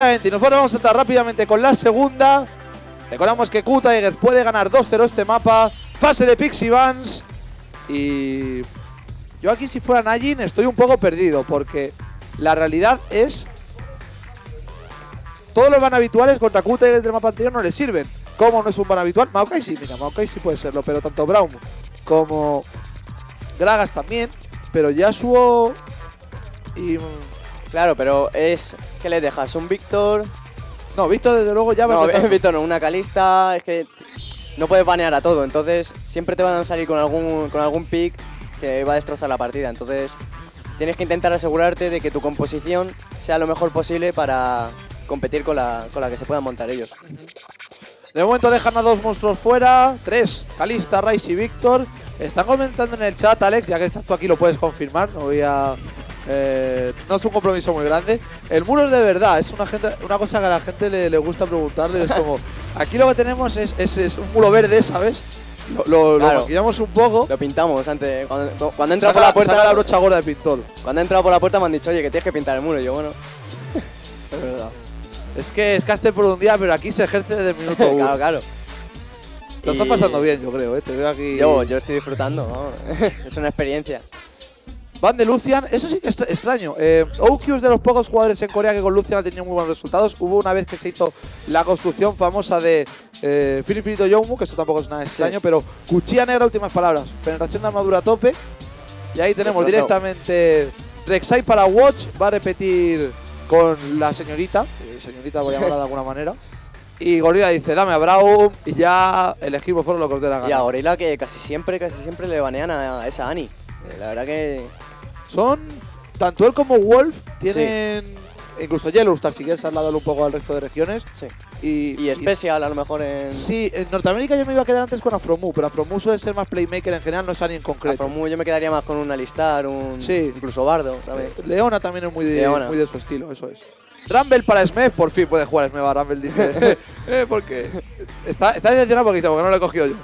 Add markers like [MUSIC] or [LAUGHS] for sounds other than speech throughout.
Y nosotros vamos a entrar rápidamente con la segunda. Recordamos que Q Tigers puede ganar 2-0 este mapa. Fase de Pixie Vans. Y yo aquí si fuera Najin estoy un poco perdido porque la realidad es... Todos los van habituales contra Tigers del mapa anterior no le sirven. ¿Cómo no es un van habitual? Maokai sí, mira, Maokai sí puede serlo, pero tanto Brown como Gragas también. Pero Yasuo y... Claro, pero es que le dejas un Víctor. No, Víctor desde luego ya va No. [LAUGHS] Víctor no, una Calista. Es que no puedes banear a todo. Entonces siempre te van a salir con algún, con algún pick que va a destrozar la partida. Entonces tienes que intentar asegurarte de que tu composición sea lo mejor posible para competir con la, con la que se puedan montar ellos. De momento dejan a dos monstruos fuera. Tres. Calista, Rice y Víctor. Están comentando en el chat, Alex, ya que estás tú aquí lo puedes confirmar. No voy a... eh, no es un compromiso muy grande. El muro es de verdad. Es una, gente, una cosa que a la gente le, le gusta preguntarle. Es como... Aquí lo que tenemos es, es- es un muro verde, ¿sabes? Lo, lo- lo Claro. maquillamos un poco. Lo pintamos antes. Cuando, cuando entra por la puerta. saca la brocha gorda de pintor. Cuando he entrado por la puerta me han dicho, oye, que tienes que pintar el muro. Y yo, bueno, [LAUGHS] Es verdad. Es que es caste por un día, pero aquí se ejerce desde el minuto [LAUGHS] uno. claro, claro. Lo estás Y pasando bien, yo creo, ¿eh? Te veo aquí... Yo, yo estoy disfrutando, vamos. [LAUGHS] es una experiencia. Van de Lucian, eso sí que es extraño. Eh, es de los pocos jugadores en Corea que con Lucian ha tenido muy buenos resultados. Hubo una vez que se hizo la construcción famosa de eh, Yomu, que eso tampoco es nada extraño, pero Cuchilla Negra, últimas palabras. Penetración de armadura a tope. Y ahí tenemos directamente Rek'Sai para Watch. Va a repetir con la señorita. eh, señorita voy a llamarla de alguna [LAUGHS] manera. Y Gorilla dice, dame a Braum y ya elegimos por lo que os dé la Y gana. a Gorila que casi siempre, casi siempre le banean a esa Ani. Eh, La verdad que Son. Tanto él como Wolf tienen. Incluso Yellowstar, si quieres trasladarlo un poco al resto de regiones. sí. Y, Y Special a lo mejor en Sí, en Norteamérica yo me iba a quedar antes con Afromu, pero Afromu suele ser más playmaker en general, no es alguien en concreto. Afromu yo me quedaría más con un Alistar, un Sí. incluso Bardo, ¿sabes? Eh, Leona también es muy de, Leona. muy de su estilo, eso es. Rumble para Smith, por fin puede jugar Smith a Rumble, dice. [LAUGHS] eh, porque. Está, está decepcionado porque dice, porque no lo he cogido yo.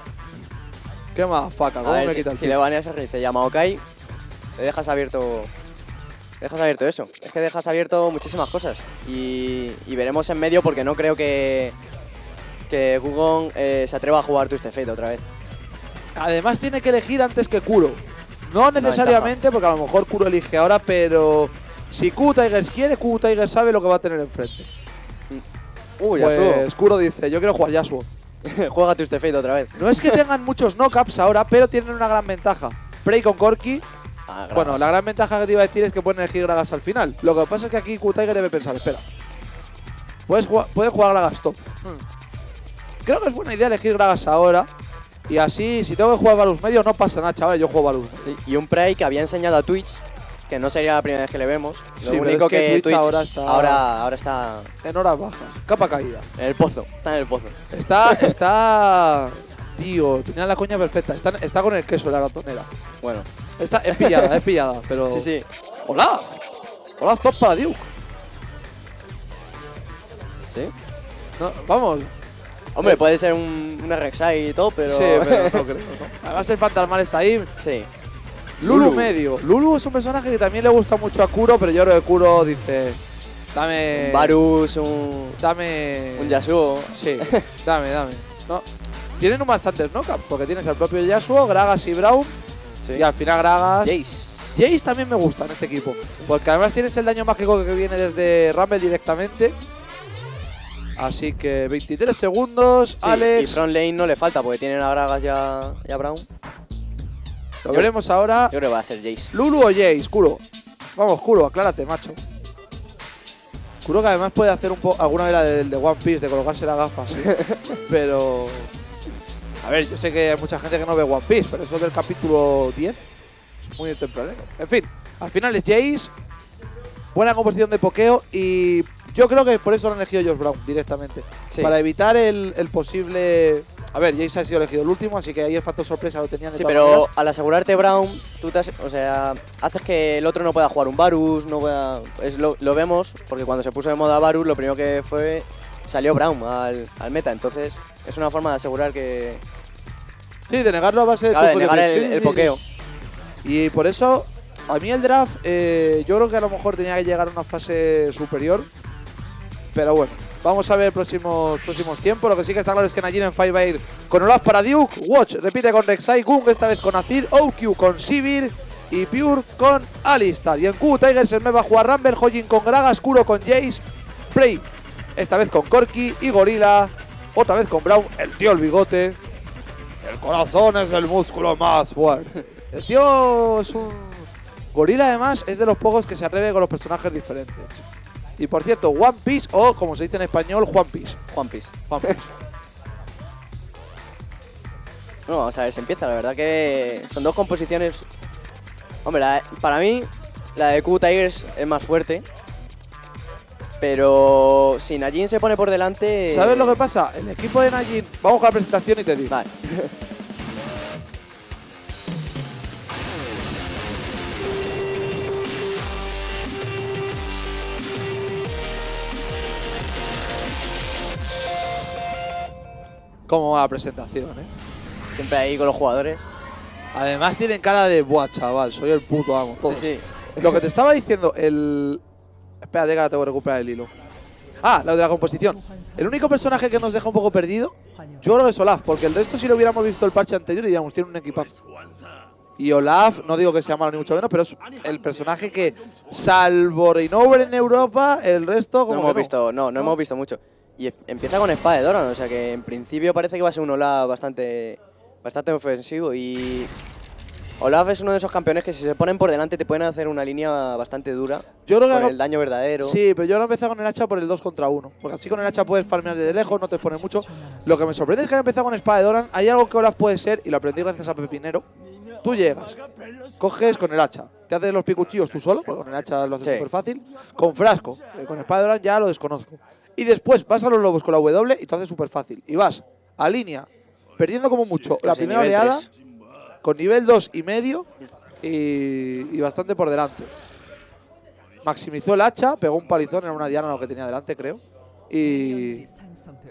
Qué más, faca, A ¿cómo ver, me si, quita el si pie? le baneas a Rice y a Maokai, le dejas abierto dejas abierto eso. Es que dejas abierto muchísimas cosas. Y, y veremos en medio porque no creo que que Gugong eh, se atreva a jugar Twisted Fate otra vez. Además tiene que elegir antes que Kuro. No necesariamente, porque a lo mejor Kuro elige ahora, pero si Q Tigers quiere, Q Tigers sabe lo que va a tener enfrente. Uy, pues Kuro dice, yo quiero jugar Yasuo. [LAUGHS] Juega Twisted Fate otra vez. No es que tengan muchos knockups ahora, pero tienen una gran ventaja. Prey con Corki. Ah, Bueno, la gran ventaja que te iba a decir es que pueden elegir Gragas al final. Lo que pasa es que aquí Q Tiger debe pensar, espera. Puedes jugar, pueden jugar Gragas top. Hmm. Creo que es buena idea elegir Gragas ahora. Y así, si tengo que jugar Varus medio, no pasa nada, chavales, yo juego Varus. Sí, Y un Prey que había enseñado a Twitch, que no sería la primera vez que le vemos. Lo Sí, único es que que, Twitch ahora está- ahora, ahora está En horas bajas. Capa caída. en el pozo. Está en el pozo. Está, está. Tío, tenía la coña perfecta. Está, está con el queso la ratonera. Bueno, Está, es pillada, es pillada, pero. [LAUGHS] sí, sí. ¡Hola! ¡Hola, top para Duke! ¿Sí? No, vamos. Hombre, puede ser un, una Rek'Sai y todo, pero... Sí, pero no [LAUGHS] creo. no. Además, el fantasmal está ahí. Sí. Lulu, Lulu. medio. Lulu es un personaje que también le gusta mucho a Kuro, pero yo creo que Kuro dice. Dame. Un Varus, un, Dame. un Yasuo. Sí, dame, dame. No. Tienen un bastantes knockups, porque tienes al propio Yasuo, Gragas y Brown. Sí. Y al final Gragas. Jace. Jace también me gusta en este equipo. Porque además tienes el daño mágico que viene desde Rumble directamente. Así que 23 segundos, Sí, Alex. Y front lane no le falta porque tienen a Gragas ya, ya Brown. Lo veremos ahora. Yo creo que va a ser Jace. Lulu o Jace, Kuro. Vamos, Kuro, aclárate, macho. Kuro que además puede hacer un po alguna vez la del de One Piece, de colocarse las gafas. ¿sí? [LAUGHS] pero. A ver, yo sé que hay mucha gente que no ve One Piece, pero eso del capítulo 10 es muy tempranero. En fin, al final es Jace. Buena composición de pokeo y yo creo que por eso lo han elegido Josh Brown directamente. Sí. Para evitar el, el posible. A ver, Jace ha sido elegido el último, así que ahí el factor sorpresa lo tenían de Sí, pero maneras. al asegurarte Brown, tú te has- o sea, haces que el otro no pueda jugar un Varus, no pueda, es lo, lo vemos, porque cuando se puso de moda Varus, lo primero que fue salió Brown al, al meta, entonces es una forma de asegurar que Sí, de negarlo a base de claro, de negar el, sí, el pokeo. Y por eso, a mí el draft, eh, yo creo que a lo mejor tenía que llegar a una fase superior. Pero bueno, vamos a ver próximos, próximos tiempos. Lo que sí que está claro es que Najin en Fire va a ir con Olaf para Duke. Watch repite con Rek'Sai, Gung esta vez con Azir, OQ con Sivir y Pure con Alistar. Y en Q, Tigers en va a jugar Rumble, Hojin con Graga, Oscuro con Jace, Prey esta vez con Corky y Gorilla. Otra vez con Brown, el tío el bigote. El corazón es el músculo más fuerte. El tío es un... Gorilla además es de los pocos que se atreve con los personajes diferentes. Y por cierto, One Piece o como se dice en español, Juan Piece. Juan Piece. Juan Piece. [LAUGHS] Bueno, vamos a ver, se empieza. La verdad que son dos composiciones. Hombre, la de- para mí, la de Q Tigers es más fuerte. Pero si Najin se pone por delante. ¿Sabes lo que pasa? El equipo de Najin... Vamos con la presentación y te digo. Vale. ¿Cómo va la presentación, eh? Siempre ahí con los jugadores. Además tienen cara de, buah, chaval, soy el puto amo. todos". Sí, sí. Lo que te estaba diciendo, el... Espérate que ahora tengo que recuperar el hilo. Ah, lo de la composición. El único personaje que nos deja un poco perdido, yo creo que es Olaf, porque el resto si lo hubiéramos visto el parche anterior, diríamos, tiene un equipazo. Y Olaf, no digo que sea malo ni mucho menos, pero es el personaje que, salvo Reinover en Europa, el resto No hemos que visto, no, no hemos visto mucho. Y e- empieza con espada de Doran, o sea que en principio parece que va a ser un Olaf bastante, bastante ofensivo. Y Olaf es uno de esos campeones que si se ponen por delante te pueden hacer una línea bastante dura. Yo creo que Por hago- el daño verdadero. Sí, pero yo ahora he empezado con el hacha por el 2 contra 1. Porque así con el hacha puedes farmear desde lejos, no te expone mucho. Lo que me sorprende es que haya empezado con espada de Doran. Hay algo que Olaf puede ser, y lo aprendí gracias a Pepinero. Tú llegas, coges con el hacha, te haces los picuchillos tú solo, porque con el hacha lo haces Sí. súper fácil. Con frasco, eh, con espada de Doran ya lo desconozco. Y después vas a los lobos con la W y te haces súper fácil. Y vas a línea, perdiendo como mucho la primera oleada. Con nivel 2 y medio y, y bastante por delante. Maximizó el hacha, pegó un palizón, era una diana lo que tenía delante, creo. Y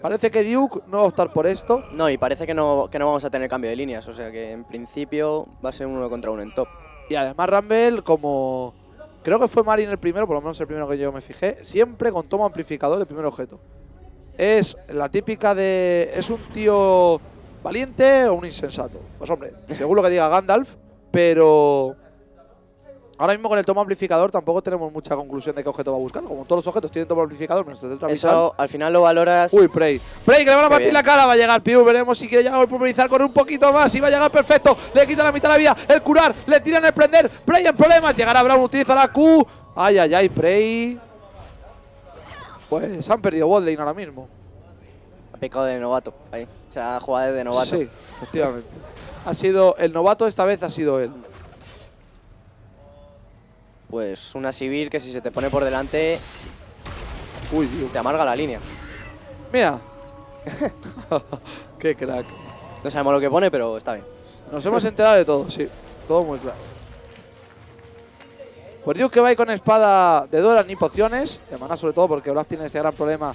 parece que Duke no va a optar por esto. No, y parece que no, que no vamos a tener cambio de líneas, o sea que en principio va a ser uno contra uno en top. Y además Rumble, como creo que fue Marin el primero, por lo menos el primero que yo me fijé, siempre con toma amplificador el primer objeto. Es la típica de... ¿Es un tío valiente o un insensato? Pues hombre, según lo que diga Gandalf, pero... Ahora mismo con el toma amplificador tampoco tenemos mucha conclusión de qué objeto va a buscar. Como todos los objetos tienen toma amplificador, menos el. Eso al final lo valoras. Uy, Prey. Prey, que le van a Qué partir bien. la cara. Va a llegar Piu. Veremos si quiere llegar el pulverizar. Corre un poquito más. Y va a llegar perfecto. Le quita la mitad de la vida. El curar. Le tiran el prender. Prey en problemas. Llegará Brown. Utiliza la Q. Ay, ay, ay. Prey. Pues han perdido botlane ahora mismo. Pecado de novato. Ahí. O sea, jugada de novato. Sí, efectivamente. Ha sido el novato. Esta vez ha sido él. Pues una Sivir que si se te pone por delante Uy, Dios. te amarga la línea. Mira. [LAUGHS] [LAUGHS] Qué crack. No sabemos lo que pone, pero está bien. Nos hemos enterado de todo, sí. Todo muy claro. Pues digo que va ahí con espada de Doran y pociones. De mana sobre todo porque Olaf tiene ese gran problema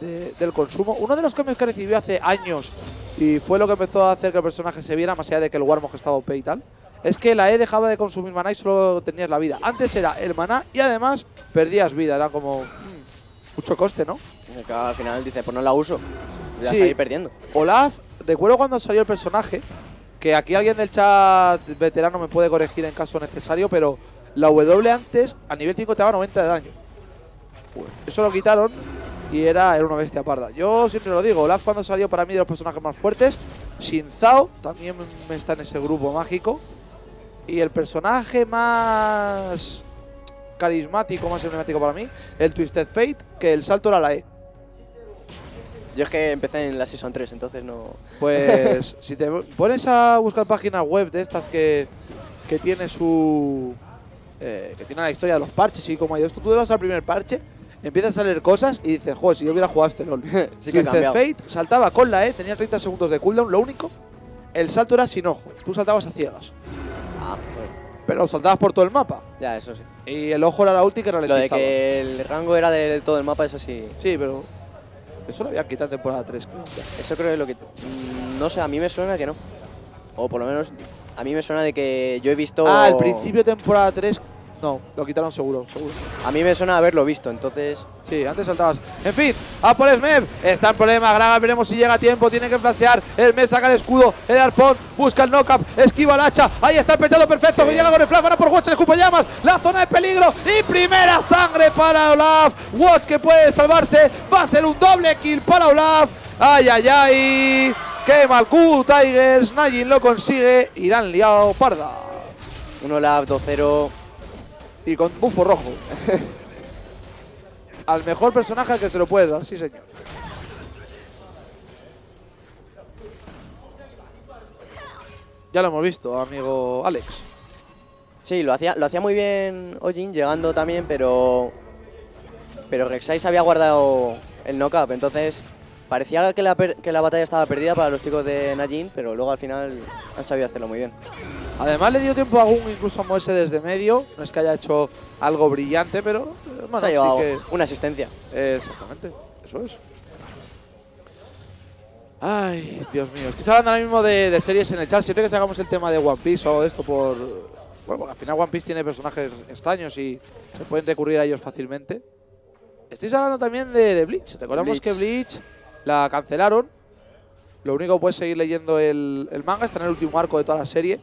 de- del consumo. Uno de los cambios que recibió hace años y fue lo que empezó a hacer que el personaje se viera, más allá de que el Warmog estaba OP y tal, es que la E dejaba de consumir maná y solo tenías la vida. Antes era el maná y además perdías vida. Era como... mm, mucho coste, ¿no? Que al final dice, pues no la uso. Voy a Sí. perdiendo. Olaf, recuerdo cuando salió el personaje, que aquí alguien del chat veterano me puede corregir en caso necesario, pero la W antes a nivel 5 te daba 90 de daño. Pues eso lo quitaron y era, era una bestia parda. Yo siempre lo digo, Olaf cuando salió para mí de los personajes más fuertes, Shin Zhao también está en ese grupo mágico. Y el personaje más carismático, más emblemático para mí, el Twisted Fate, que el salto era la E. Yo es que empecé en la Season 3, entonces no... Pues [LAUGHS] si te pones a buscar páginas web de estas que, que tiene su. eh, que tiene la historia de los parches y cómo ha ido esto, tú te vas al primer parche, empiezas a leer cosas y dices, joder, si yo hubiera jugado este LOL. [LAUGHS] Sí que Twisted. Fate saltaba con la E, tenía 30 segundos de cooldown, lo único, el salto era sin ojo, tú saltabas a ciegas, Ah, pues, pero saltabas por todo el mapa. ya, eso sí. Y el ojo era la ulti que Lo ralentizaba. de que el rango era de todo el mapa, eso sí. Sí, pero. Eso lo habían quitado en temporada 3, creo. Eso creo que es lo que... mm, No sé, a mí me suena que no. O por lo menos a mí me suena de que yo he visto... Ah, al principio de temporada 3 No, lo quitaron seguro, seguro. A mí me suena haberlo visto, entonces... Sí, antes saltabas. En fin, a por Smeb. Está en problema. Gragas, veremos si llega a tiempo. Tiene que flashear. El Smeb saca el escudo. El arpón busca el knockup. Esquiva el hacha. Ahí está el pechado perfecto. Que llega con el flash. Van a por Watch. El escupo llamas. La zona de peligro. Y primera sangre para Olaf. Watch que puede salvarse. Va a ser un doble kill para Olaf. Ay, ay, ay. Qué mal Q, Tigers. Najin lo consigue. Irán liado parda. Un Olaf 2-0. Y con bufo rojo. [LAUGHS] Al mejor personaje que se lo puedes dar, sí señor. Ya lo hemos visto, amigo Alex. Sí, lo hacía, lo hacía muy bien Ojin, llegando también, pero... Pero Rek'Sai se había guardado el knockup, entonces parecía que la, que la batalla estaba perdida para los chicos de Najin, pero luego al final han sabido hacerlo muy bien. Además le dio tiempo a Gun incluso a moverse desde medio. No es que haya hecho algo brillante, pero eh, bueno, se ha sí llevado que- una asistencia. Exactamente, eso es. Ay, Dios mío. Estoy hablando ahora mismo de, de series en el chat. Siempre que sacamos el tema de One Piece o esto por... Bueno, porque al final One Piece tiene personajes extraños y se pueden recurrir a ellos fácilmente. Estáis hablando también de, de Bleach. Recordamos Bleach. que Bleach la cancelaron. Lo único que puedes seguir leyendo el, el manga está en el último arco de toda la serie.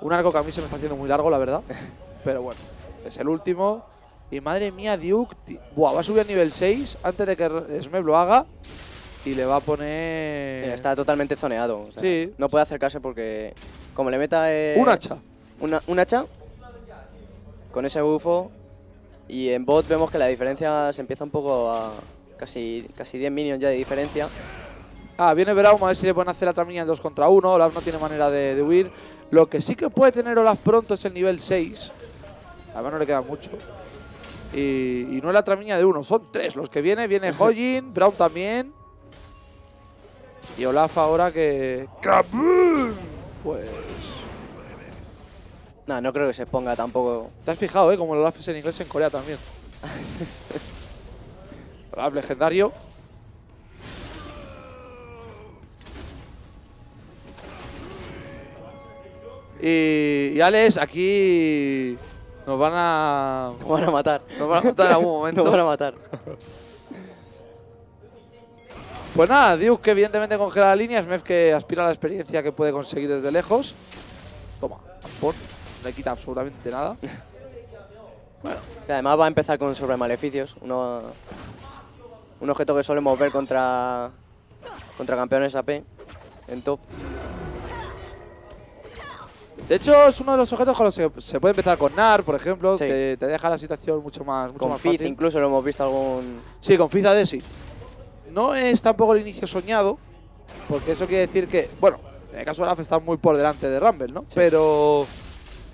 Un arco que a mí se me está haciendo muy largo, la verdad. [LAUGHS] Pero bueno, es el último. Y madre mía, Duke. Buah, va a subir a nivel 6 antes de que Smeb lo haga. Y le va a poner. Eh, Está totalmente zoneado. o sea, Sí. No puede acercarse porque como le meta eh, un hacha. una- un hacha con ese bufo y en bot vemos que la diferencia se empieza un poco a casi casi 10 minions ya de diferencia. Ah, viene Braum a ver si le pueden hacer la tramilla en 2 contra 1. Olaf no tiene manera de, de huir. Lo que sí que puede tener Olaf pronto es el nivel 6. Además no le queda mucho. Y, y no es la tramiña de uno, son tres los que viene. Viene [LAUGHS] Hojin, Brown también. Y Olaf ahora que... ¡Kaboom! Pues... Nada, no creo que se ponga tampoco. ¿Te has fijado, eh? Como el Olaf es en inglés en Corea también. [LAUGHS] Legendario. Y, y Alex, aquí nos van a... Nos van a matar. Nos van a matar en algún momento. [LAUGHS] Nos van a matar. Pues nada, Duke que evidentemente congela la línea, Smef que aspira a la experiencia que puede conseguir desde lejos. Toma, pon, no le quita absolutamente nada. [LAUGHS] Que además va a empezar con sobremaleficios. Uno, un objeto que solemos ver contra contra campeones AP en top. De hecho, es uno de los objetos con los que se puede empezar con NAR, por ejemplo, Sí. que te deja la situación mucho más, mucho Con más Fizz fácil. incluso lo hemos visto algún. Sí, con Fizz AD sí. No es tampoco el inicio soñado, porque eso quiere decir que, bueno, en el caso de Olaf está muy por delante de Rumble, ¿no? Sí. Pero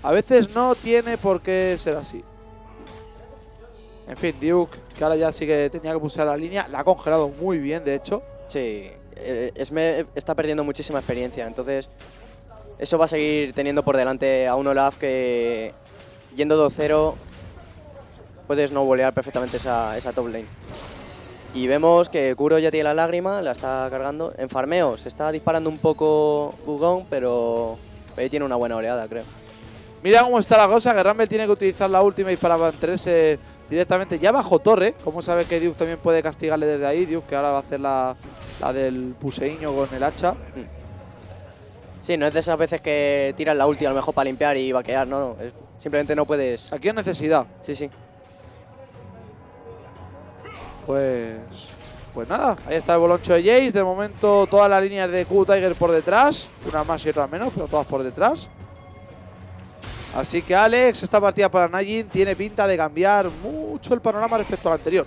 a veces no tiene por qué ser así. En fin, Duke, que ahora ya sí que tenía que pulsar la línea, la ha congelado muy bien, de hecho. Sí, eh, Esme está perdiendo muchísima experiencia, entonces eso va a seguir teniendo por delante a un Olaf que yendo 2-0 puedes no volear perfectamente esa, esa top lane. Y vemos que Kuro ya tiene la lágrima, la está cargando. En farmeo se está disparando un poco Bugón, pero ahí tiene una buena oleada, creo. Mira cómo está la cosa, que Rumble tiene que utilizar la ultimate para mantenerse directamente ya bajo torre. Como sabe que Duke también puede castigarle desde ahí. Duke que ahora va a hacer la, la del puseiño con el hacha. Sí, no es de esas veces que tiras la ulti a lo mejor para limpiar y vaquear, no, no. es- simplemente no puedes. Aquí es necesidad. Sí, sí. Pues. Pues nada, ahí está el boloncho de Jace. De momento, todas las líneas de Q Tiger por detrás. Una más y otra menos, pero todas por detrás. Así que Alex, esta partida para Najin tiene pinta de cambiar mucho el panorama respecto al anterior.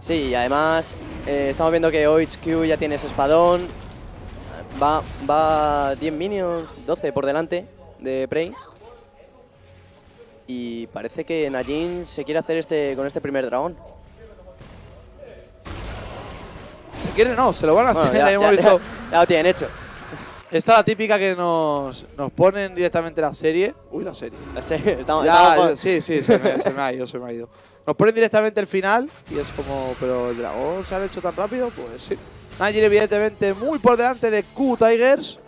Sí, y además eh, estamos viendo que OHQ ya tiene ese espadón. Va, va 10 minions, 12 por delante de Prey. Y parece que Najin se quiere hacer este con este primer dragón. Si quiere, no, se lo van a hacer. Bueno, ya, [LAUGHS] ya hemos ya- visto. ya- ya lo tienen hecho. Esta es la típica que nos, nos ponen directamente la serie. Uy, la serie. Sí, estamos, Ya, estamos sí, sí, se me, se me ha ido, [LAUGHS] se me ha ido. Nos ponen directamente el final y es como, pero el dragón se ha hecho tan rápido, pues sí. Najir evidentemente muy por delante de Q Tigers.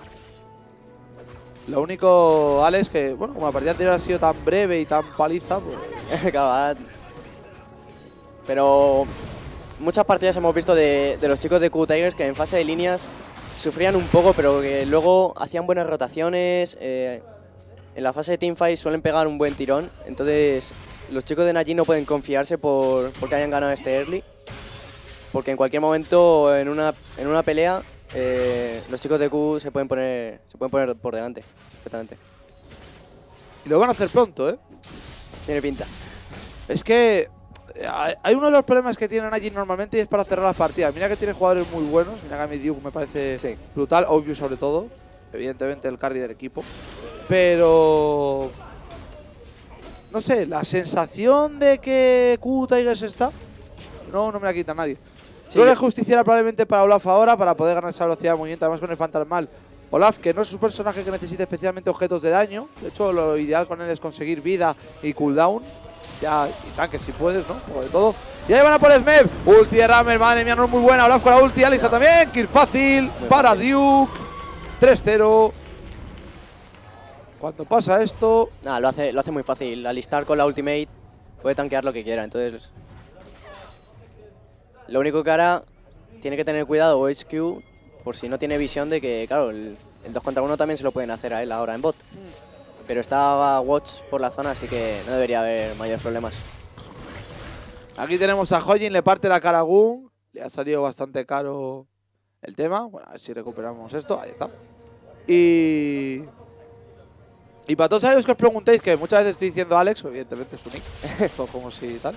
Lo único, Alex, que bueno, como la partida anterior ha sido tan breve y tan paliza, pues. [LAUGHS] Pero muchas partidas hemos visto de, de los chicos de Q Tigers que en fase de líneas sufrían un poco, pero que luego hacían buenas rotaciones. eh, en la fase de teamfight suelen pegar un buen tirón. Entonces, los chicos de Najin no pueden confiarse por porque hayan ganado este early. Porque en cualquier momento, en una, en una pelea, eh, los chicos de Q se pueden poner, se pueden poner por delante. Perfectamente. Y lo van a hacer pronto, ¿eh? Tiene pinta. Es que hay uno de los problemas que tienen allí normalmente y es para cerrar las partidas. Mira que tiene jugadores muy buenos. Mira que a mí Duke me parece Sí. brutal. Obvio sobre todo. Evidentemente el carry del equipo. Pero... No sé, la sensación de que Q Tigers está... No, no me la quita nadie. Sí, yo- es justiciera probablemente para Olaf ahora para poder ganar esa velocidad de movimiento. Además con el fantasmal. Olaf, que no es un personaje que necesite especialmente objetos de daño. De hecho, lo ideal con él es conseguir vida y cooldown. Ya, y tanque si puedes, ¿no? De todo. Y ahí van a por Smeb. Ulti de Rammer, madre mía, no es muy buena. Olaf con la ulti, Alisa también. Kill fácil para Duke. 3-0. Cuando pasa esto, Nada, lo hace, lo hace muy fácil. Alistar con la ultimate puede tanquear lo que quiera. Entonces, lo único que hará, tiene que tener cuidado HQ por si no tiene visión de que, claro, el, 2 contra 1 también se lo pueden hacer a él ahora en bot. Pero estaba Watch por la zona, así que no debería haber mayores problemas. Aquí tenemos a Hojin, le parte la cara a Gun. Le ha salido bastante caro el tema. Bueno, a ver si recuperamos esto. Ahí está. Y. Y para todos aquellos que os preguntéis, que muchas veces estoy diciendo Alex, evidentemente es un nick, [LAUGHS] esto como si tal.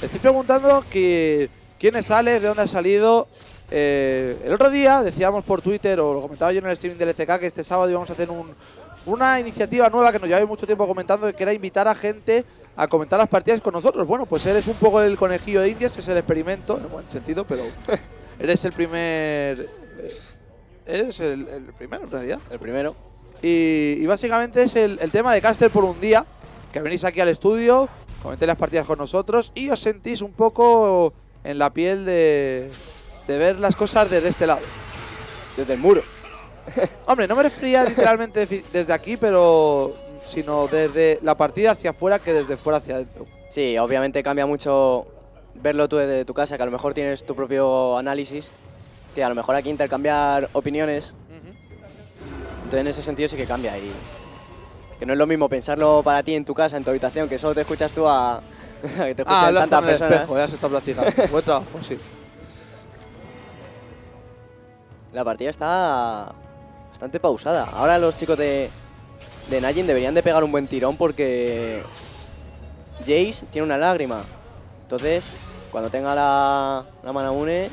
Estoy preguntando que, quién es Alex, de dónde ha salido. Eh, el otro día decíamos por Twitter, o lo comentaba yo en el streaming del ECK, que este sábado íbamos a hacer un- una iniciativa nueva que nos lleváis mucho tiempo comentando, que era invitar a gente a comentar las partidas con nosotros. Bueno, pues eres un poco el conejillo de indias, que es el experimento, en buen sentido, pero [LAUGHS] eres el primer... eh, Eres el, el primero, en realidad. El primero. Y, y básicamente es el, el tema de Caster por un día, que venís aquí al estudio, comentéis las partidas con nosotros y os sentís un poco en la piel de, de ver las cosas desde este lado. Desde el muro. [LAUGHS] Hombre, no me refería literalmente desde aquí, pero sino desde la partida hacia afuera que desde fuera hacia adentro. Sí, obviamente cambia mucho verlo tú desde tu casa, que a lo mejor tienes tu propio análisis, que a lo mejor aquí intercambiar opiniones Entonces en ese sentido sí que cambia y que no es lo mismo pensarlo para ti en tu casa, en tu habitación, que solo te escuchas tú a, [LAUGHS] que te Ah, tantas el personas. espejo, ya se está practicando. [LAUGHS] Buen trabajo, sí. La partida está bastante pausada. Ahora los chicos de, de Najin deberían de pegar un buen tirón porque Jace tiene una lágrima. Entonces, cuando tenga la, la mana une,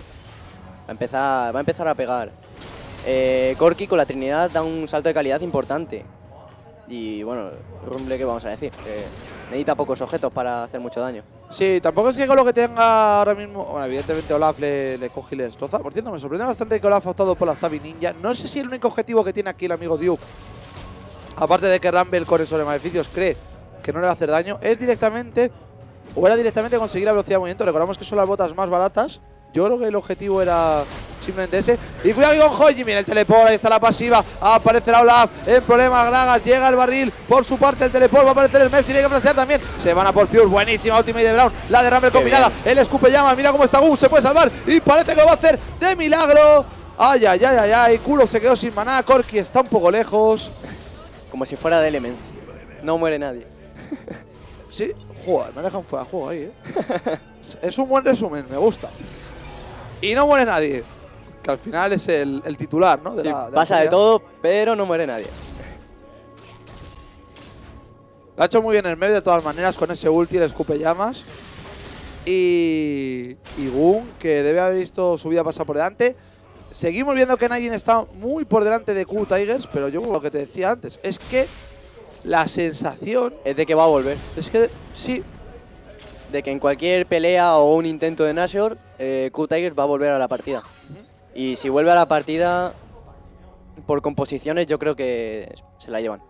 va a empezar, va a empezar a pegar. Eh, Corki con la Trinidad da un salto de calidad importante. Y bueno, Rumble, ¿qué vamos a decir? Necesita pocos objetos para hacer mucho daño. Sí, tampoco es que con lo que tenga ahora mismo. Bueno, evidentemente Olaf le, le coge y le destroza. Por cierto, me sorprende bastante que Olaf ha optado por la Stabby Ninja. No sé si el único objetivo que tiene aquí el amigo Duke, aparte de que Rumble con esos maleficios cree que no le va a hacer daño, es directamente. O era directamente conseguir la velocidad de movimiento. Recordamos que son las botas más baratas. Yo creo que el objetivo era simplemente ese. Y cuidado con Hoji, mira el teleport, ahí está la pasiva. Aparecerá Olaf en problemas Gragas, llega el barril. Por su parte el teleport, va a aparecer el Mef, tiene que flashear también. Se van a por Pure, buenísima ultimate de Brown. La de Rumble combinada, el escupe llamas, mira cómo está Gu, se puede salvar. Y parece que lo va a hacer de milagro. Ay, ay, ay, ay, ay. Culo se quedó sin maná. Corki está un poco lejos. Como si fuera de Elements. No muere nadie. [LAUGHS] Sí, joder, me dejan fuera juego ahí, ¿eh? [LAUGHS] es un buen resumen, me gusta. Y no muere nadie. Que al final es el, el titular, ¿no? De Sí, la- la pasa de todo, pero no muere nadie. Lo ha hecho muy bien el medio de todas maneras con ese ulti, el escupe llamas. Y. Y Gun, que debe haber visto su vida pasar por delante. Seguimos viendo que Najin está muy por delante de Q Tigers, pero yo lo que te decía antes, es que la sensación Es de que va a volver. es que sí, De que en cualquier pelea o un intento de Nashor, eh, Q-Tigers va a volver a la partida. Y si vuelve a la partida, por composiciones, yo creo que se la llevan.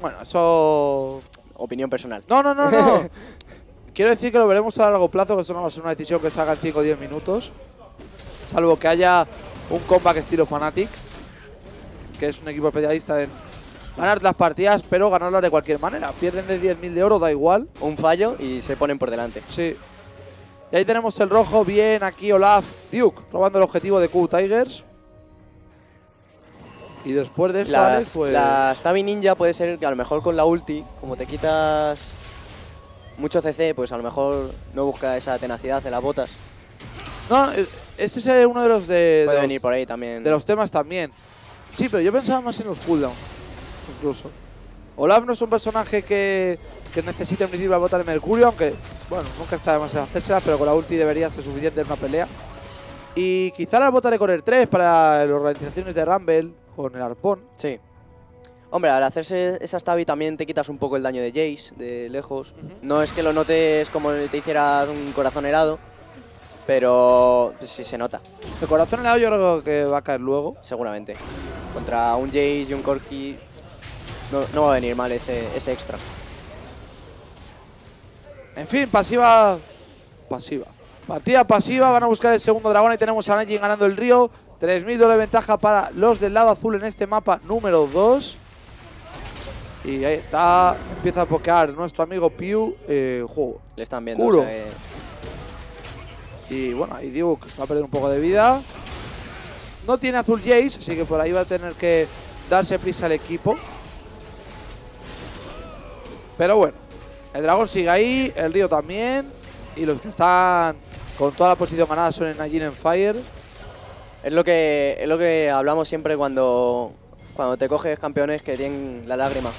bueno, eso Opinión personal. No, no, no, no. [LAUGHS] Quiero decir que lo veremos a largo plazo, que eso no va a ser una decisión que se haga en 5 o 10 minutos. Salvo que haya un comeback estilo Fnatic. que es un equipo especialista en ganar las partidas, pero ganarlas de cualquier manera. Pierden de 10.000 de oro, da igual. Un fallo y se ponen por delante. Sí. Y ahí tenemos el rojo, bien, aquí Olaf Duke, robando el objetivo de Q Tigers. Y después de esto, La, Alex, pues... la Stabby Ninja puede ser que a lo mejor con la ulti, como te quitas mucho CC, pues a lo mejor no busca esa tenacidad de las botas. No, este es uno de los de, de Puede los- venir por ahí también. de los temas también. Sí, pero yo pensaba más en los cooldowns, incluso. Olaf no es un personaje que, que necesite en principio la bota de Mercurio, aunque, bueno, nunca está demasiado hacérsela, pero con la ulti debería ser suficiente en una pelea. Y quizá las botas de correr 3 para las organizaciones de Rumble con el arpón. Sí. Hombre, al hacerse esa Stabby también te quitas un poco el daño de Jace de lejos. No es que lo notes como te hicieras un corazón helado, pero sí se nota, El corazón helado yo creo que va a caer luego. seguramente. Contra un Jace y un Corki no, no va a venir mal ese, ese extra. En fin, pasiva. Pasiva. Partida pasiva, van a buscar el segundo dragón. Ahí tenemos a Najin ganando el río. 3.000 de ventaja para los del lado azul en este mapa número 2. Y ahí está. Empieza a pokear nuestro amigo Pew. Eh, juego. Le están viendo. Kuro. o sea que- Y bueno, ahí Duke va a perder un poco de vida. No tiene azul Jace, así que por ahí va a tener que darse prisa el equipo. Pero bueno, el dragón sigue ahí, el río también. Y los que están con toda la posición ganada son el Najin en Fire. Es lo que es lo que hablamos siempre cuando cuando te coges campeones que tienen la lágrima.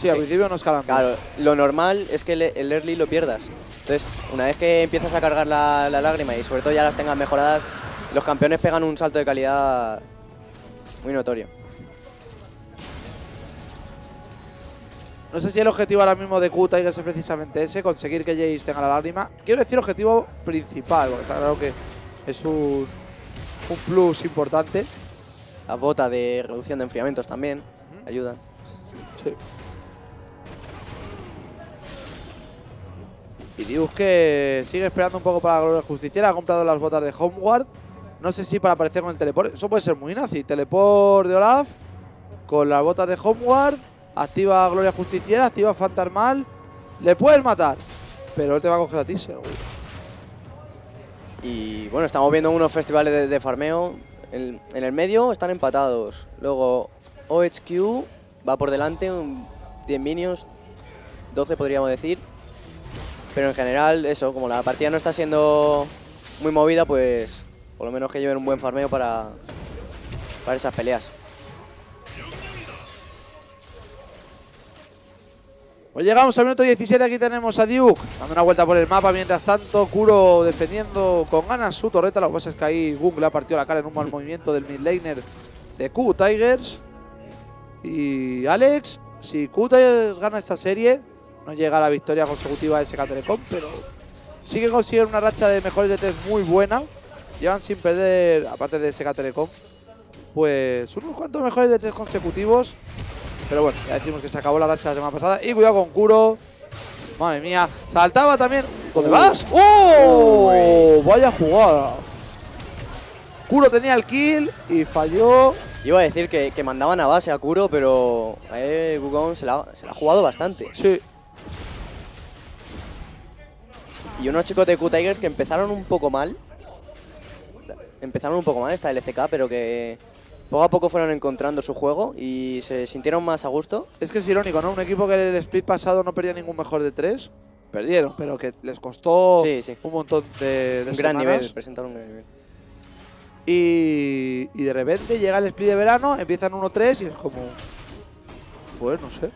Sí, al Sí. principio no escalan. bien. Claro, lo normal es que el, el early lo pierdas. Entonces, una vez que empiezas a cargar la, la lágrima y sobre todo ya las tengas mejoradas, los campeones pegan un salto de calidad muy notorio. No sé si el objetivo ahora mismo de Q Tigers es precisamente ese, conseguir que Jace tenga la lágrima. Quiero decir objetivo principal, porque está claro que es un, un plus importante. Las botas de reducción de enfriamientos también ayudan. Sí. Y Dios que sigue esperando un poco para la gloria justiciera. Ha comprado las botas de Homeward. No sé si para aparecer con el teleport. Eso puede ser muy nazi. Teleport de Olaf. Con las botas de Homeward. Activa Gloria Justiciera. Activa Fantasmal. Le puedes matar. Pero él te va a coger a ti seguro. Y bueno, estamos viendo unos festivales de, farmeo. En, en el medio están empatados. Luego OHQ va por delante, un 10 minions, 12 podríamos decir. Pero en general, eso, como la partida no está siendo muy movida, pues por lo menos que lleven un buen farmeo para, para esas peleas. Pues llegamos al minuto 17, aquí tenemos a Duke dando una vuelta por el mapa, mientras tanto Kuro defendiendo con ganas su torreta, lo que pasa es que ahí Gung ha partido la cara en un mal movimiento del mid laner de Q Tigers. Y Alex, si Q Tigers gana esta serie, no llega a la victoria consecutiva de SK Telecom, pero sí que consiguen una racha de mejores de tres muy buena. Llevan sin perder, aparte de SK Telecom, pues unos cuantos mejores de tres consecutivos. Pero bueno, ya decimos que se acabó la racha la semana pasada. Y cuidado con Kuro. Madre mía. Saltaba también. ¿Dónde vas? ¡Oh! Vaya jugada. Kuro tenía el kill y falló. Iba a decir que, que mandaban a base a Kuro, pero eh, Wukong se la, se la ha jugado bastante. Sí. Y unos chicos de Q-Tigers que empezaron un poco mal. Empezaron un poco mal esta LCK, pero que poco a poco fueron encontrando su juego y se sintieron más a gusto. Es que es irónico, ¿no? Un equipo que en el split pasado no perdía ningún mejor de tres. Perdieron, pero que les costó Sí, sí. un montón de, de Un gran nivel, presentaron un gran nivel. Y, y de repente llega el split de verano, empiezan 1-3 y es como. Pues no sé.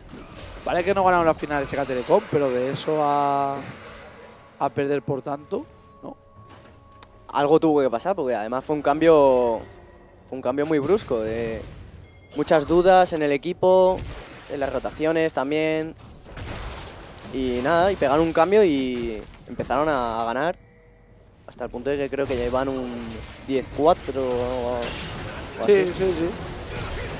Vale que no ganaron la final de SK Telecom, pero de eso a. a perder por tanto, ¿no? Algo tuvo que pasar porque además fue un cambio un cambio muy brusco de muchas dudas en el equipo, en las rotaciones también. Y nada, y pegaron un cambio y empezaron a, ganar hasta el punto de que creo que llevan un 10-4 o Sí, sí, sí.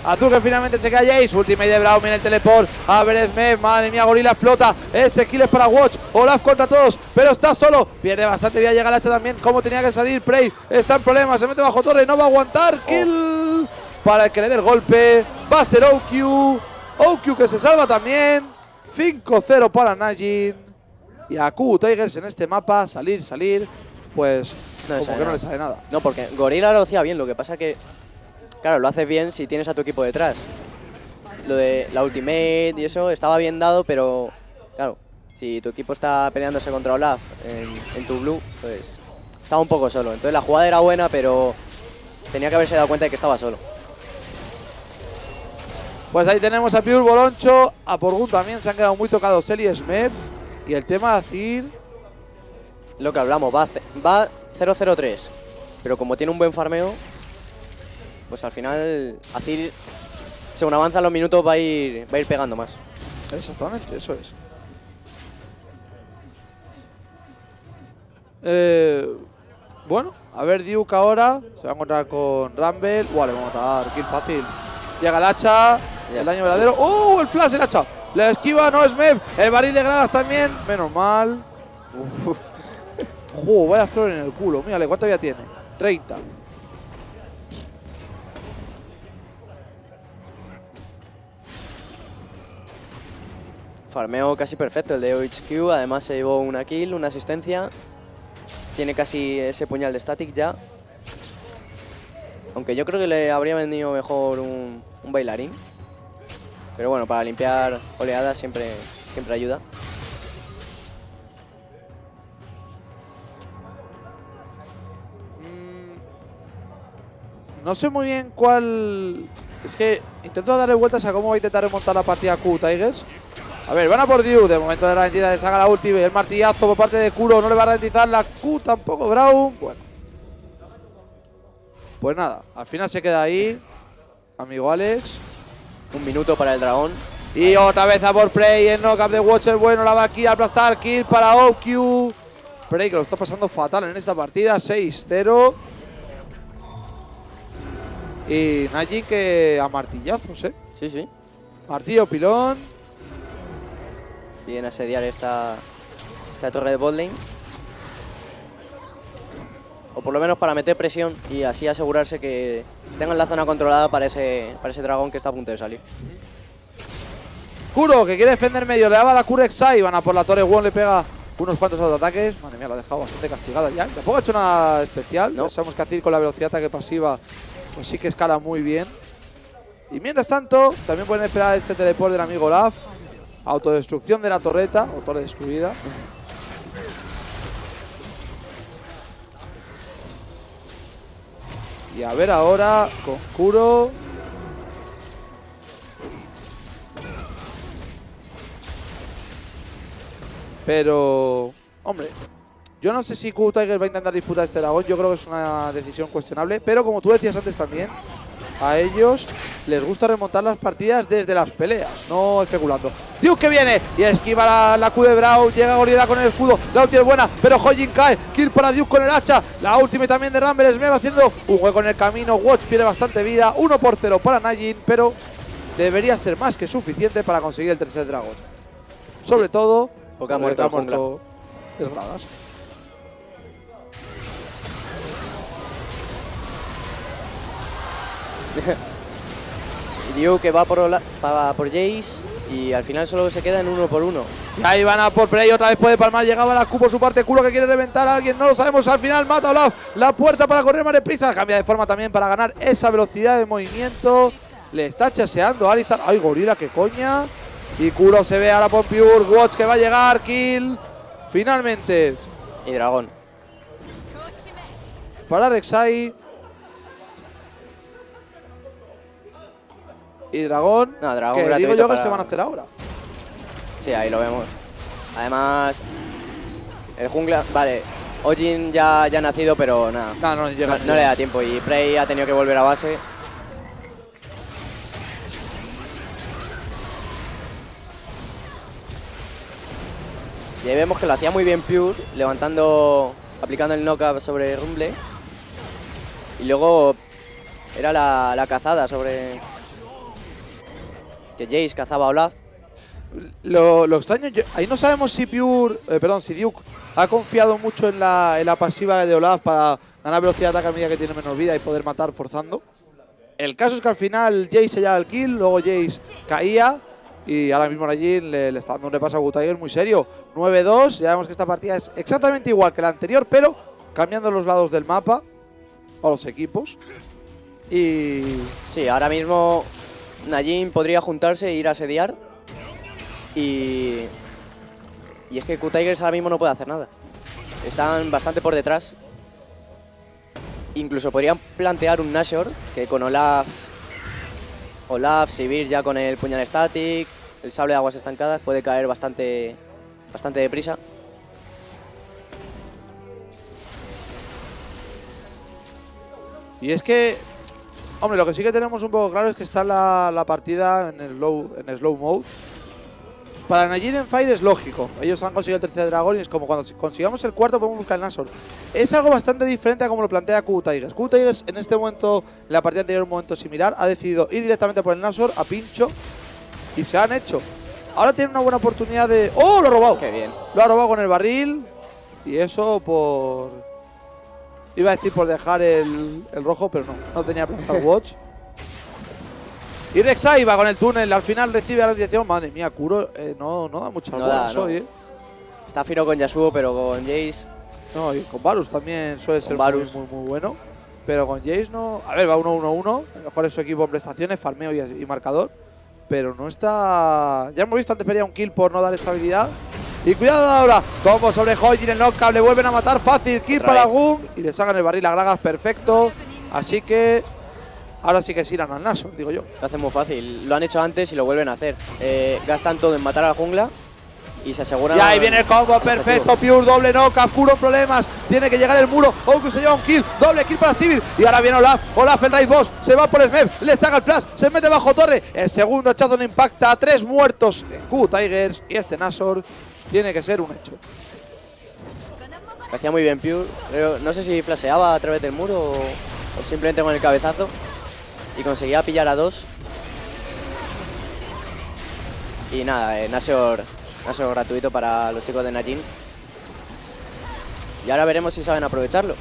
Azul que finalmente se cae Jace. Ultimate de Brown, viene el teleport. A ver, Smith. Madre mía, Gorila explota. Ese kill es para Watch. Olaf contra todos, pero está solo. Pierde bastante vida. Llega el hacha también. Como tenía que salir. Prey está en problemas. Se mete bajo torre. No va a aguantar. Kill para el que le dé el golpe. Va a ser OQ. OQ que se salva también. 5-0 para Najin. Y a Q Tigers en este mapa, salir, salir, pues No como que no le sale nada. No, porque Gorila lo hacía bien, lo que pasa que, claro, lo haces bien si tienes a tu equipo detrás. Lo de la ultimate y eso estaba bien dado, pero claro, si tu equipo está peleándose contra Olaf en, en tu blue, pues estaba un poco solo. Entonces la jugada era buena, pero tenía que haberse dado cuenta de que estaba solo. Pues ahí tenemos a Pure Boloncho, a Porgun también se han quedado muy tocados él y Smep. Y el tema de Azir, Lo que hablamos, va, va 0-0-3, pero como tiene un buen farmeo, pues al final Azir, según avanzan los minutos, va a ir, va a ir pegando más. exactamente, eso es. Eh, bueno, a ver Duke ahora, se va a encontrar con Rumble. Buah, le va a matar, kill fácil. Llega el hacha, Ya. el daño verdadero. ¡Oh, el flash, el hacha! La esquiva, no es Mev. El barril de gradas también, menos mal. Uf. [LAUGHS] ¡Jo, vaya flor en el culo! Mírale, ¿cuánto ya tiene? 30. Farmeo casi perfecto el de OHQ, además se llevó una kill, una asistencia. Tiene casi ese puñal de static ya. Aunque yo creo que le habría venido mejor un, bailarín. Pero bueno, para limpiar oleadas siempre, siempre ayuda. Mm, No sé muy bien cuál. Es que intento darle vueltas a cómo va a intentar remontar la partida Q Tigers. A ver, van a por Diu. De momento de ralentizar, le saca la ulti. El martillazo por parte de Kuro. No le va a ralentizar la Q tampoco. Brown. Bueno. Pues nada, al final se queda ahí. Amigo Alex. Un minuto para el dragón. Y otra vez a por Prey. El knockup de Watcher. Bueno, la va aquí a aplastar. Kill para OQ. Prey que lo está pasando fatal en esta partida. 6-0. Y Najin que a martillazos, ¿eh? Sí, sí. Martillo, pilón. Viene a asediar esta, esta torre de botlane. O por lo menos para meter presión y así asegurarse que tengan la zona controlada para ese, para ese dragón que está a punto de salir. Kuro que quiere defender medio. Le daba la Kurek'Sai. Van a por la torre. Won le pega unos cuantos autoataques. Madre mía, lo ha dejado bastante castigada ya. Tampoco ha hecho nada especial. No. Sabemos que Azir con la velocidad de ataque pasiva pues sí que escala muy bien. Y mientras tanto, también pueden esperar este teleport del amigo Olaf. Autodestrucción de la torreta. O torre destruida. Y a ver ahora con Kuro. Pero, hombre, yo no sé si Q Tiger va a intentar disputar este dragón. Yo creo que es una decisión cuestionable. Pero como tú decías antes también, a ellos les gusta remontar las partidas desde las peleas, no especulando. Dios que viene y esquiva la, la Q de Brawl. Llega Gorila con el escudo. La ulti es buena, pero Hojin cae. Kill para Dios con el hacha. La última también de Rumble Smith haciendo un hueco en el camino. Watch pierde bastante vida. 1 por 0 para Najin, pero debería ser más que suficiente para conseguir el tercer dragón. Sobre todo, Porque ha muerto el [LAUGHS] Diu que va por, Ola- va por Jace y al final solo se queda en uno por uno. Ahí van a por Prey, otra vez puede palmar, llegaba la Q por su parte, Kuro que quiere reventar a alguien, no lo sabemos, al final mata a Olaf, la puerta para correr más deprisa, cambia de forma también para ganar esa velocidad de movimiento, le está chaseando a Alistar, ay Gorila, qué coña, y Kuro se ve ahora por Pure, Watch que va a llegar, kill, finalmente, Y dragón. para Rek'Sai, y Dragón, No, dragón que digo yo que para- se van a hacer ahora. Sí, ahí lo vemos. Además, el jungla, vale, Ojin ya, ya ha nacido, pero nada. No, no, llega, No, no le da tiempo y Prey ha tenido que volver a base. Y ahí vemos que lo hacía muy bien Pure, levantando, aplicando el knockup sobre Rumble. Y luego era la, la cazada sobre... Que Jace cazaba a Olaf. Lo, lo extraño, yo- ahí no sabemos si Pure, eh, perdón, si Duke ha confiado mucho en la, en la pasiva de Olaf para ganar velocidad de ataque a medida que tiene menos vida y poder matar forzando. El caso es que al final Jace se lleva el kill, luego Jace caía y ahora mismo Najin le, le está dando un repaso a Gutiger muy serio. 9-2, ya vemos que esta partida es exactamente igual que la anterior, pero cambiando los lados del mapa o los equipos. Y Sí, ahora mismo Najin podría juntarse e ir a asediar. Y. Y es que Q-Tigers ahora mismo no puede hacer nada. Están bastante por detrás. Incluso podrían plantear un Nashor que con Olaf. Olaf, Sivir ya con el puñal static, el sable de aguas estancadas puede caer bastante. bastante deprisa. Y es que, hombre, lo que sí que tenemos un poco claro es que está la, la partida en el slow, en slow mode. Para en Fire es lógico. Ellos han conseguido el tercer dragón y es como cuando consigamos el cuarto podemos buscar el Nashor. Es algo bastante diferente a como lo plantea Q Tigers. Q Tigers en este momento, en la partida anterior, un momento similar, ha decidido ir directamente por el Nashor a pincho y se han hecho. Ahora tiene una buena oportunidad de... ¡Oh, lo ha robado! Qué bien. Lo ha robado con el barril. Y eso por. Iba a decir por dejar el, el rojo, pero no. No tenía Plastar [LAUGHS] Watch. Y Rek'Sai va con el túnel. Al final recibe la radiación. Madre mía, Kuro eh, no, no da muchas No buenas da, no. hoy, eh. Está Firo con Yasuo, pero con Jace. No, y con Varus también suele ser muy, Varus. muy, muy bueno. Pero con Jace no. A ver, va 1-1-1. Mejor es su equipo en prestaciones, farmeo y, y marcador. Pero no está. Ya hemos visto antes pedía un kill por no dar esa habilidad. Y cuidado ahora, como sobre Hojin el knockout, le vuelven a matar fácil, kill para. Gun y le sacan el barril a Gragas perfecto. Así que ahora sí que sí irán al Naso, digo yo. Lo hacen muy fácil. Lo han hecho antes y lo vuelven a hacer. Eh, gastan todo en matar a la jungla y se aseguran. Y ahí viene el combo perfecto, Pure, doble knockout, puro problemas. Tiene que llegar el muro, Oku se lleva un kill, doble kill para Sivir. Y ahora viene Olaf, Olaf el raid boss, se va por Smef, le saca el flash, se mete bajo torre. El segundo hachazo no impacta, tres muertos en Q Tigers. Y este Nashor tiene que ser un hecho. Lo hacía muy bien Pure. Pero no sé si flasheaba a través del muro o, o simplemente con el cabezazo. Y conseguía pillar a dos. Y nada, eh, Nashor, Nashor gratuito para los chicos de Najin. Y ahora veremos si saben aprovecharlo.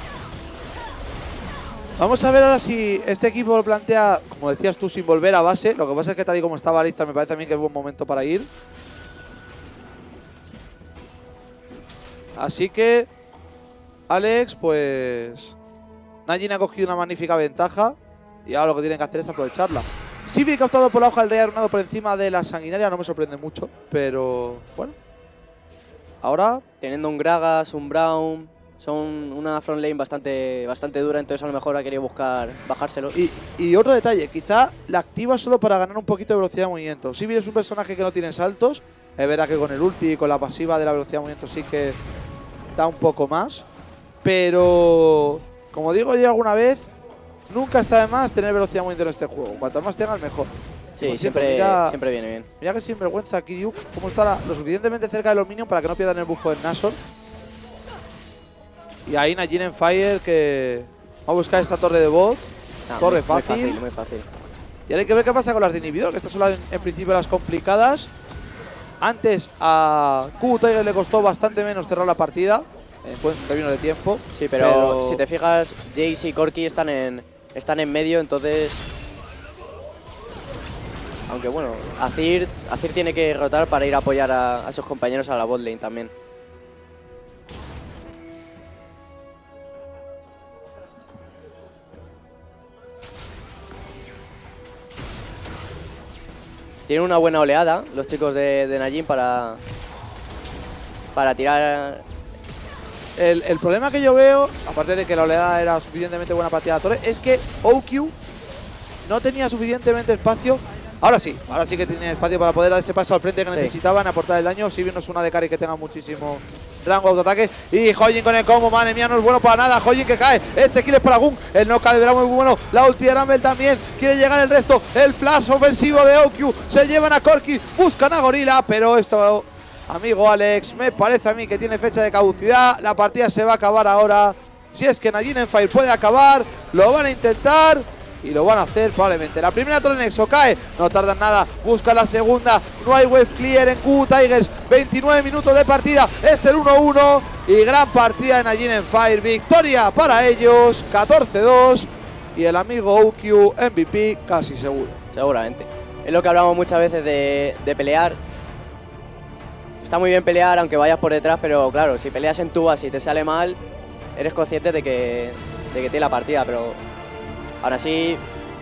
Vamos a ver ahora si este equipo lo plantea, como decías tú, sin volver a base. Lo que pasa es que tal y como estaba lista, me parece a que es buen momento para ir. Así que, Alex, pues... Najin ha cogido una magnífica ventaja y ahora lo que tienen que hacer es aprovecharla. Sivir que ha optado por la hoja del rey arruinado por encima de la sanguinaria no me sorprende mucho, pero bueno. Ahora Teniendo un Gragas, un Brown, son una front lane bastante, bastante dura, entonces a lo mejor ha querido buscar bajárselo. Y, y otro detalle, quizá la activa solo para ganar un poquito de velocidad de movimiento. Sivir es un personaje que no tiene saltos. Es verdad que con el ulti y con la pasiva de la velocidad de movimiento sí que da un poco más. Pero, como digo yo alguna vez, nunca está de más tener velocidad de movimiento en este juego. Cuanto más tengas, mejor. Sí, siempre, mira- siempre viene bien. Mira que sinvergüenza aquí Duke, cómo está la- lo suficientemente cerca de los minions para que no pierdan el bufo del Nashor. Y ahí Najin en Fire que va a buscar esta torre de bot. Ah, Torre muy, muy fácil. fácil, muy fácil. Y ahora hay que ver qué pasa con las de inhibidor, que estas son las, en principio las complicadas. Antes a Q Tiger le costó bastante menos cerrar la partida, en buen término de tiempo. Sí, pero, si te fijas, Jace y Corky están en, están en medio, entonces... Aunque bueno, Azir, Azir tiene que rotar para ir a apoyar a, a sus compañeros a la bot lane también. Tienen una buena oleada los chicos de, de Najin para, para tirar El, el problema que yo veo, aparte de que la oleada era suficientemente buena para tirar es que OQ no tenía suficientemente espacio. Ahora sí, ahora sí que tiene espacio para poder dar ese paso al frente que Sí. necesitaban, aportar el daño. Si bien no es una de carry que tenga muchísimo rango autoataque. Y Hojin con el combo, madre mía, no es bueno para nada. Hojin que cae, ese kill es para Gun. El knockout de muy bueno. La ulti de Rumble también. Quiere llegar el resto. El flash ofensivo de OQ. Se llevan a Corky, buscan a Gorila, pero esto Amigo Alex, me parece a mí que tiene fecha de caducidad. La partida se va a acabar ahora. Si es que Najin en Fire puede acabar, lo van a intentar y lo van a hacer probablemente. La primera torre Nexo cae, no tardan nada. Busca la segunda. No hay wave clear en Q Tigers. 29 minutos de partida. Es el 1-1 y gran partida de Najin en Fire. Victoria para ellos. 14-2. y el amigo OQ MVP casi seguro. Seguramente. Es lo que hablamos muchas veces de pelear. Está muy bien pelear aunque vayas por detrás, pero claro, si peleas en tubas y te sale mal, eres consciente de que, de que tiene la partida, pero aún así,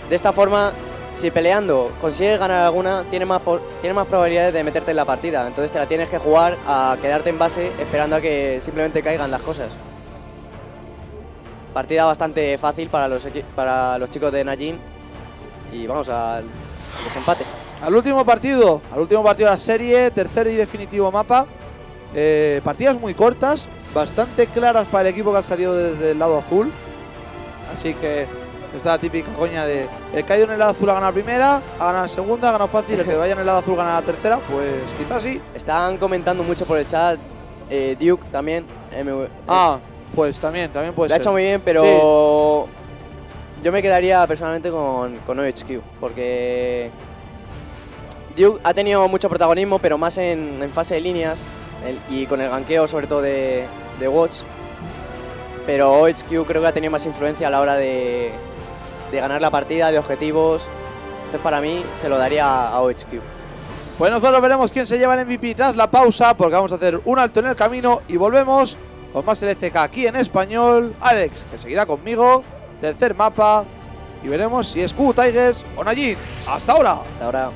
de esta forma, si peleando consigues ganar alguna, tienes más, tienes más probabilidades de meterte en la partida. Entonces te la tienes que jugar a quedarte en base esperando a que simplemente caigan las cosas. Partida bastante fácil para los, para los chicos de Najin. Y vamos al desempate. Al último partido, al último partido de la serie, tercer y definitivo mapa. Eh, partidas muy cortas, bastante claras para el equipo que ha salido desde el lado azul. Así que esta típica coña de el que ha ido en el lado azul ha ganado la primera, ha ganado la segunda, ha ganado fácil, el que vaya en el lado azul gana la tercera, pues quizás sí. Están comentando mucho por el chat. eh, Duke también. MV, Ah, pues también, también puede lo ha ser. hecho muy bien, pero yo me quedaría personalmente con, con OHQ. Porque Duke ha tenido mucho protagonismo, pero más en, fase de líneas y con el ganqueo, sobre todo de, Watch. Pero OHQ creo que ha tenido más influencia a la hora de, de ganar la partida, de objetivos. Entonces, para mí, se lo daría a OHQ. Pues nosotros veremos quién se lleva el MVP tras la pausa, porque vamos a hacer un alto en el camino y volvemos con más LCK aquí en español. Alex, que seguirá conmigo, tercer mapa, y veremos si es Q Tigers o Najin. ¡Hasta ahora! Ahora.